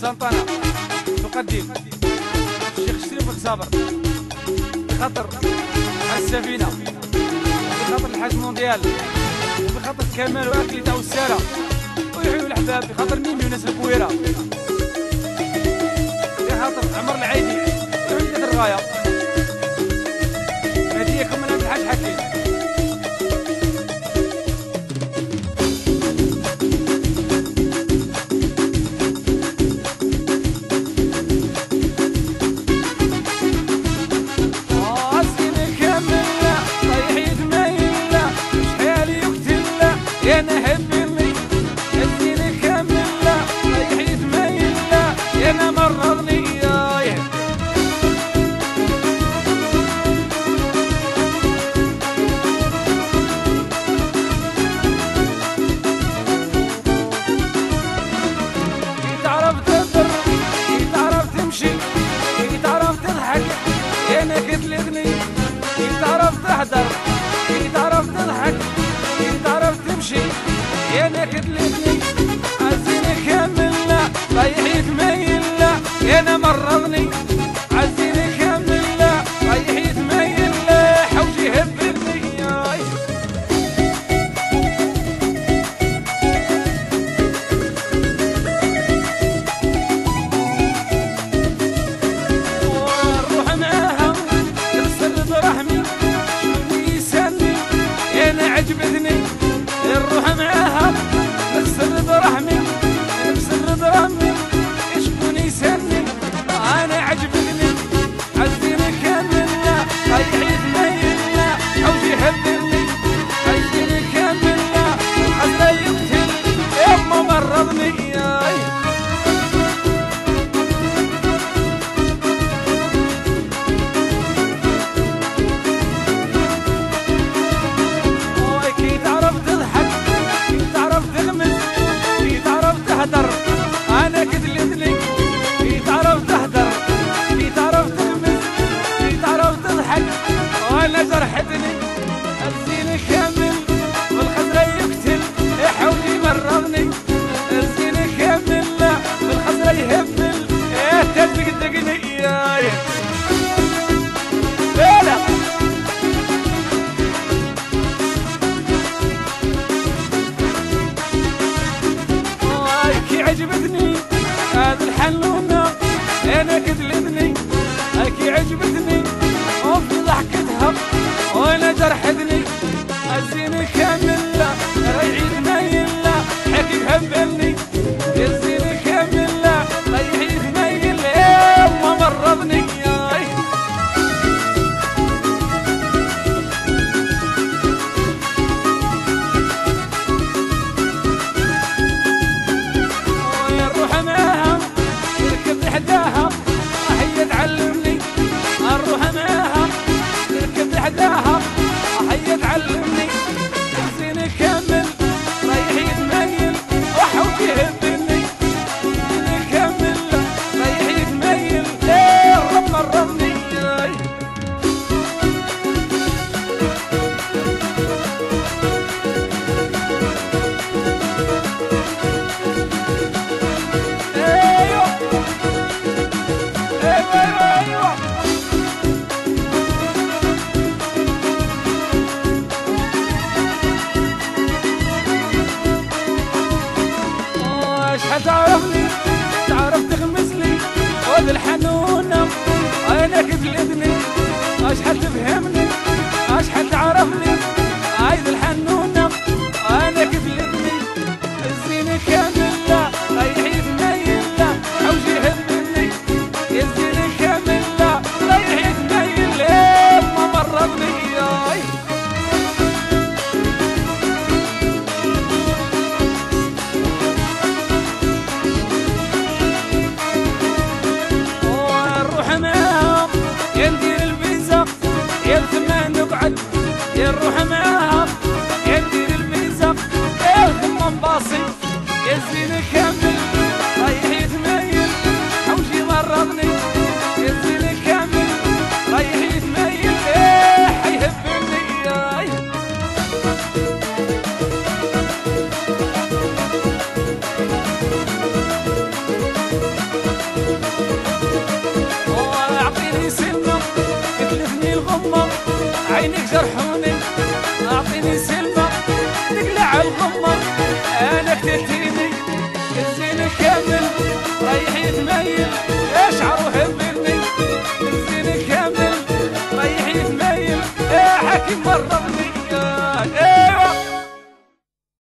سانطانا تقدم الشيخ شريف بن صابر بخاطر السفينه بخاطر الحاج مونديال وبخاطر كمال وأكل تاع الساره ويحيوا الأحباب بخاطر ميمي وناس الكويرة. بخاطر عمر العيدي وعندنا الغاية. كي تعرف تحضر كي تعرف تضحك كي تعرف تمشي يا نكد الاغني عزيني كاملنا رايح يتميلنا يا أنا مرضني. أنا Yeah. الغمة عينك جرحوني أعطيني سلمة تقلع الغمة.